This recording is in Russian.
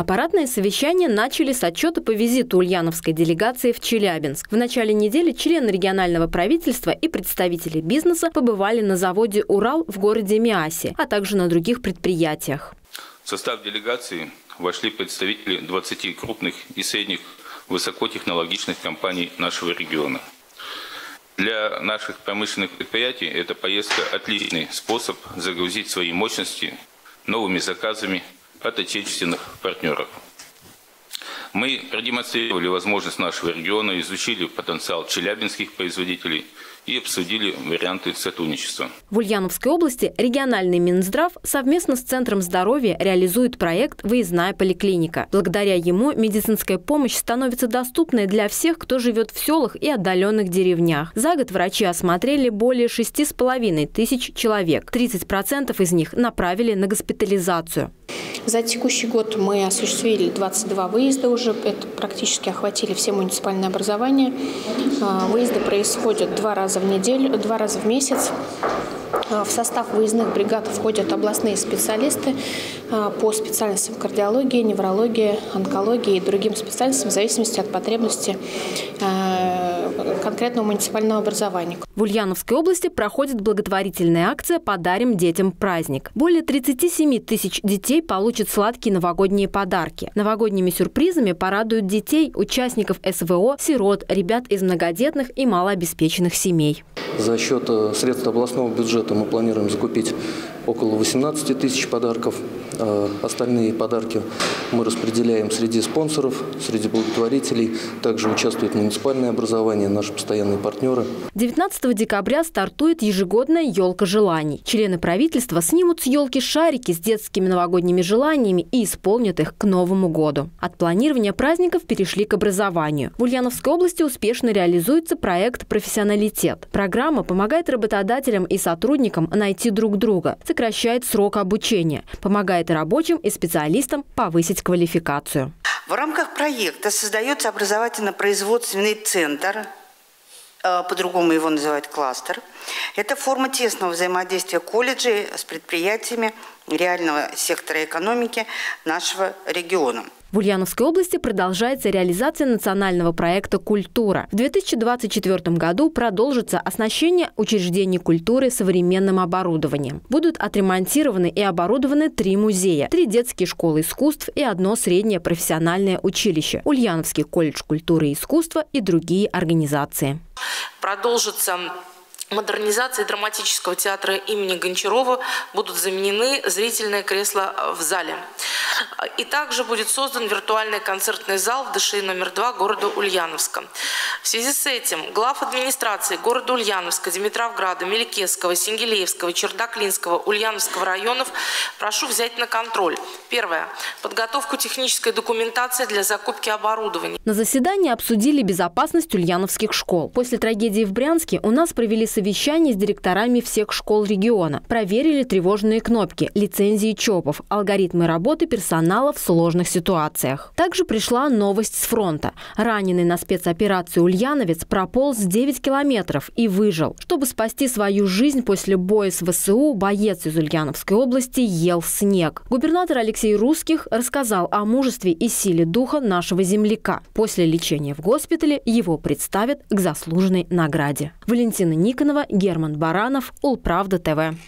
Аппаратное совещание начали с отчета по визиту ульяновской делегации в Челябинск. В начале недели члены регионального правительства и представители бизнеса побывали на заводе «Урал» в городе Миасе, а также на других предприятиях. В состав делегации вошли представители 20 крупных и средних высокотехнологичных компаний нашего региона. Для наших промышленных предприятий эта поездка – отличный способ загрузить свои мощности новыми заказами от отечественных партнеров. Мы продемонстрировали возможность нашего региона, изучили потенциал челябинских производителей – и обсудили варианты сотрудничества. В Ульяновской области региональный Минздрав совместно с Центром здоровья реализует проект «Выездная поликлиника». Благодаря ему медицинская помощь становится доступной для всех, кто живет в селах и отдаленных деревнях. За год врачи осмотрели более 6,5 тысяч человек. 30% из них направили на госпитализацию. За текущий год мы осуществили 22 выезда уже, это практически охватили все муниципальные образования. А, выезды происходят два раза в неделю, два раза в месяц. А, в состав выездных бригад входят областные специалисты а, по специальностям кардиологии, неврологии, онкологии и другим специальностям в зависимости от потребности конкретного муниципального образования. В Ульяновской области проходит благотворительная акция «Подарим детям праздник». Более 37 тысяч детей получат сладкие новогодние подарки. Новогодними сюрпризами порадуют детей, участников СВО, сирот, ребят из многодетных и малообеспеченных семей. За счет э, средств областного бюджета мы планируем закупить около 18 тысяч подарков. Э, остальные подарки мы распределяем среди спонсоров, среди благотворителей. Также участвует муниципальное образование, наши постоянные партнеры. 19 декабря стартует ежегодная елка желаний. Члены правительства снимут с елки шарики с детскими новогодними желаниями и исполнят их к Новому году. От планирования праздников перешли к образованию. В Ульяновской области успешно реализуется проект «Профессионалитет». Программа помогает работодателям и сотрудникам найти друг друга, сокращает срок обучения, помогает рабочим и специалистам повысить квалификацию. В рамках проекта создается образовательно-производственный центр, э, по-другому его называют кластер. Это форма тесного взаимодействия колледжей с предприятиями реального сектора экономики нашего региона. В Ульяновской области продолжается реализация национального проекта «Культура». В 2024 году продолжится оснащение учреждений культуры современным оборудованием. Будут отремонтированы и оборудованы три музея, три детские школы искусств и одно среднее профессиональное училище, Ульяновский колледж культуры и искусства и другие организации. Продолжится модернизации драматического театра имени Гончарова будут заменены зрительные кресла в зале. И также будет создан виртуальный концертный зал в ДШИ номер 2 города Ульяновска. В связи с этим глав администрации города Ульяновска, Димитровграда, Меликесского, Сингелеевского, Чердаклинского, Ульяновского районов прошу взять на контроль. Первое. Подготовку технической документации для закупки оборудования. На заседании обсудили безопасность ульяновских школ. После трагедии в Брянске у нас провели совещание с директорами всех школ региона. Проверили тревожные кнопки, лицензии ЧОПов, алгоритмы работы персонала персонала в сложных ситуациях. Также пришла новость с фронта. Раненый на спецоперации ульяновец прополз 9 километров и выжил. Чтобы спасти свою жизнь после боя с ВСУ, боец из Ульяновской области ел снег. Губернатор Алексей Русских рассказал о мужестве и силе духа нашего земляка. После лечения в госпитале его представят к заслуженной награде. Валентина Никонова, Герман Баранов, Улправда ТВ.